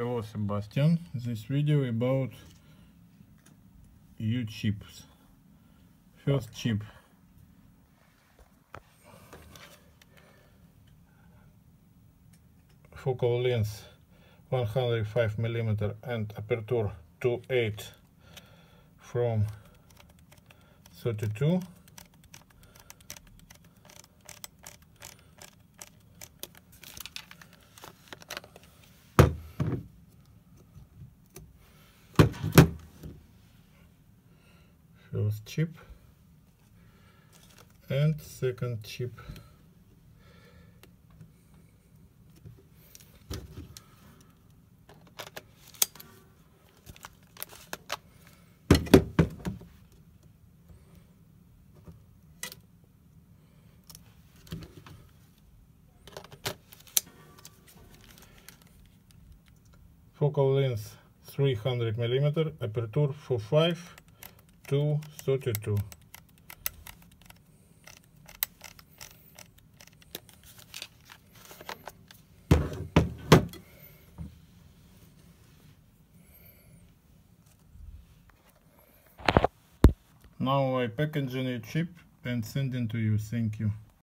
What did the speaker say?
Hello Sebastien, this video about U chips. First chip. Focal length 105 mm and aperture 2.8 from 32 first chip and second chip. Focal length 300 millimeter aperture four 5 to 32 now I packaging a chip and sending to you. Thank you